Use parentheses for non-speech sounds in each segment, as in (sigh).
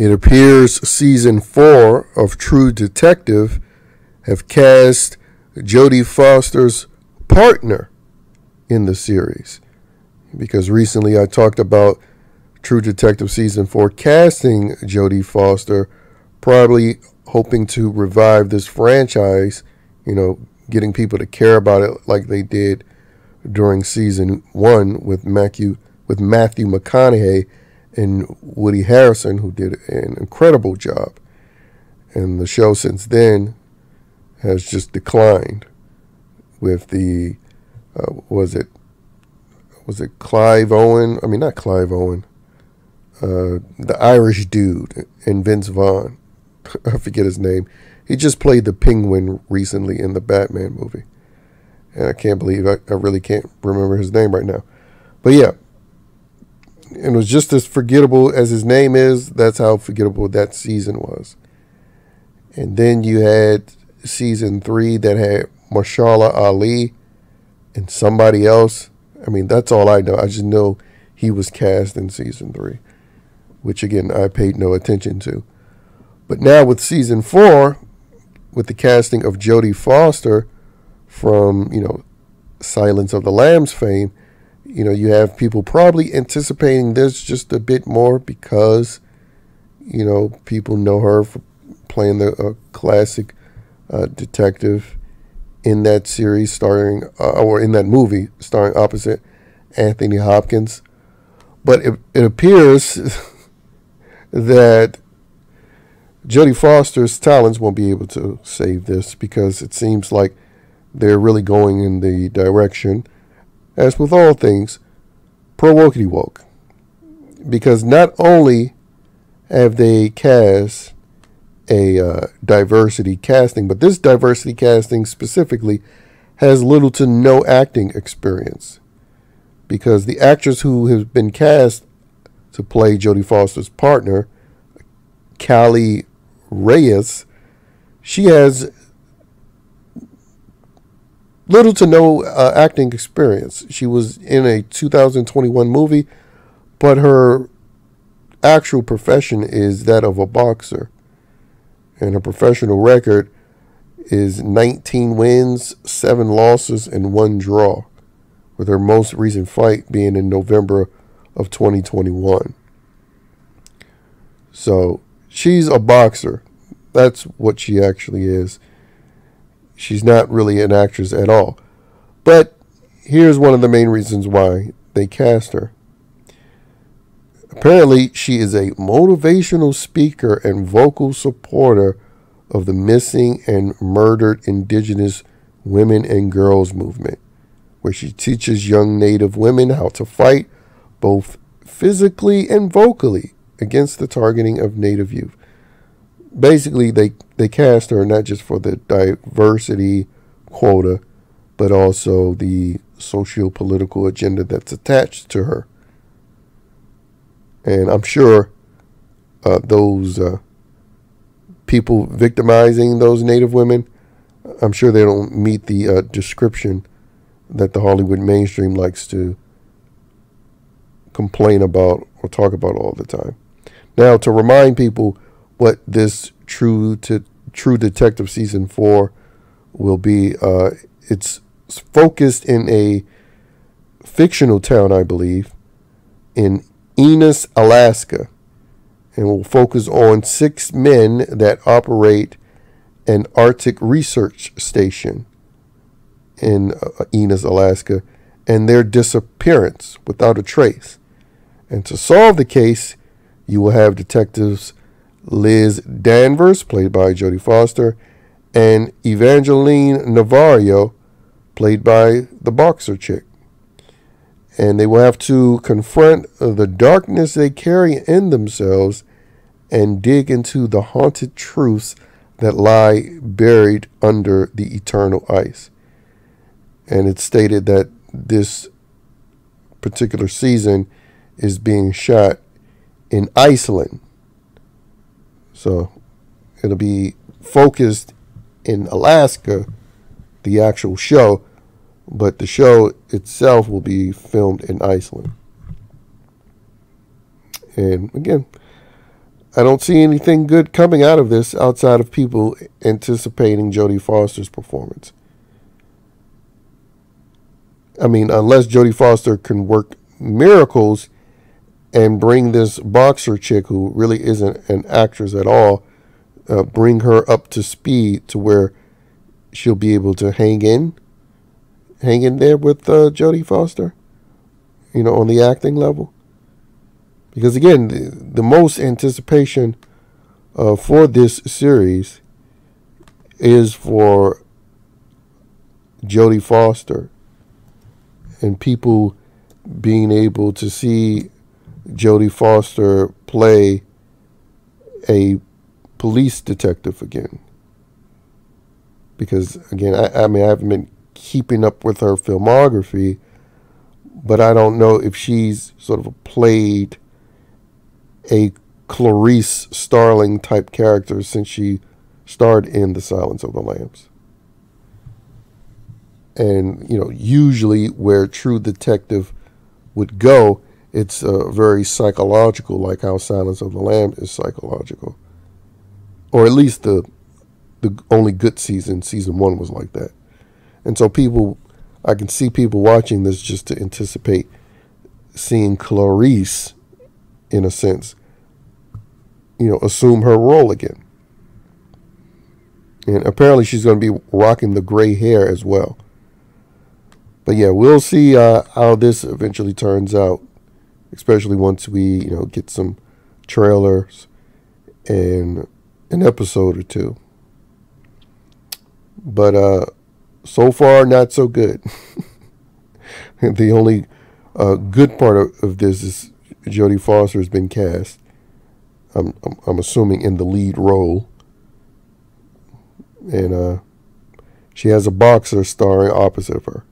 It appears season four of True Detective have cast Jodie Foster's partner in the series. Because recently I talked about True Detective season four casting Jodie Foster, probably hoping to revive this franchise, you know, getting people to care about it like they did during season one with Matthew with Matthew McConaughey and Woody Harrelson, who did an incredible job. And the show since then has just declined with the uh, was it was it Clive Owen? I mean, not Clive Owen. Uh, the Irish dude and Vince Vaughn. (laughs) I forget his name. He just played the Penguin recently in the Batman movie, and I can't believe I, I really can't remember his name right now. But yeah, it was just as forgettable as his name is. That's how forgettable that season was. And then you had season three that had Mahershala Ali and somebody else. I mean, that's all I know. I just know he was cast in season three, which again, I paid no attention to. But now with season four, with the casting of Jodie Foster from, you know, Silence of the Lambs fame, you know, you have people probably anticipating this just a bit more because, you know, people know her for playing the uh, classic uh, detective in that series, starring uh, or in that movie, starring opposite Anthony Hopkins. But it, it appears (laughs) that Jodie Foster's talents won't be able to save this because it seems like they're really going in the direction as with all things, pro woke. Because not only have they cast a uh, diversity casting, but this diversity casting specifically has little to no acting experience. Because the actress who has been cast to play Jodie Foster's partner, Kali Reis, she has little to no uh, acting experience. She was in a 2021 movie, but her actual profession is that of a boxer. And her professional record is 19 wins, 7 losses, and 1 draw, with her most recent fight being in November of 2021. So she's a boxer. That's what she actually is. She's not really an actress at all. But here's one of the main reasons why they cast her. Apparently, she is a motivational speaker and vocal supporter of the missing and murdered indigenous women and girls movement, where she teaches young Native women how to fight both physically and vocally against the targeting of Native youth basically they they cast her not just for the diversity quota, but also the socio-political agenda that's attached to her. And I'm sure uh, those uh, people victimizing those Native women, I'm sure they don't meet the uh, description that the Hollywood mainstream likes to complain about or talk about all the time. Now, to remind people what this True to True Detective season four will be. Uh, it's focused in a fictional town, I believe, in Ennis, Alaska, and will focus on six men that operate an Arctic research station in uh, Ennis, Alaska, and their disappearance without a trace. And to solve the case, you will have detectives Liz Danvers, played by Jodie Foster, and Evangeline Navarro, played by the boxer chick. And they will have to confront the darkness they carry in themselves and dig into the haunted truths that lie buried under the eternal ice. And it's stated that this particular season is being shot in Iceland. So it'll be focused in Alaska, the actual show, but the show itself will be filmed in Iceland. And again, I don't see anything good coming out of this outside of people anticipating Jodie Foster's performance. I mean, unless Jodie Foster can work miracles and bring this boxer chick who really isn't an actress at all, uh, bring her up to speed to where she'll be able to hang in, hang in there with uh, Jodie Foster, you know, on the acting level. Because again, the, the most anticipation uh, for this series is for Jodie Foster and people being able to see Jodie Foster play a police detective again. Because again, I, I mean, I haven't been keeping up with her filmography, but I don't know if she's sort of played a Clarice Starling type character since she starred in The Silence of the Lambs. And, you know, usually where True Detective would go, it's uh, very psychological, like how Silence of the Lamb is psychological. Or at least the the only good season, season one was like that. And so people, I can see people watching this just to anticipate seeing Clarice, in a sense, you know, assume her role again. And apparently she's going to be rocking the gray hair as well. But yeah, we'll see uh, how this eventually turns out, especially once we, you know, get some trailers and an episode or two. But uh, so far, not so good. (laughs) the only uh, good part of, of this is Jodie Foster has been cast. I'm, I'm, I'm assuming in the lead role, and uh, she has a boxer starring opposite of her.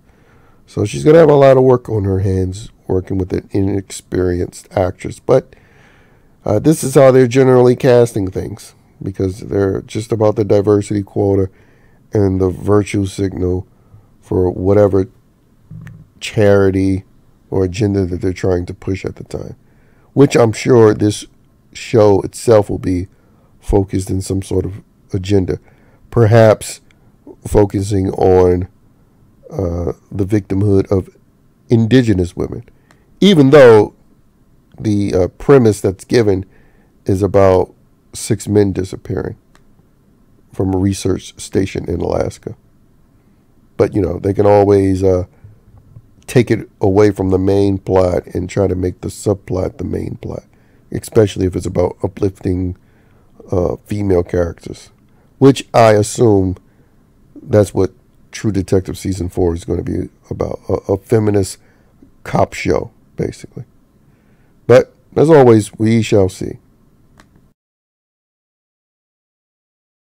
So she's gonna have a lot of work on her hands working with an inexperienced actress. But uh, this is how they're generally casting things because they're just about the diversity quota and the virtue signal for whatever charity or agenda that they're trying to push at the time. Which I'm sure this show itself will be focused in some sort of agenda. Perhaps focusing on uh, the victimhood of indigenous women. Even though the uh, premise that's given is about six men disappearing from a research station in Alaska. But, you know, they can always uh, take it away from the main plot and try to make the subplot the main plot, especially if it's about uplifting uh, female characters, which I assume that's what True Detective Season 4 is going to be about a, a feminist cop show, basically. But as always, we shall see.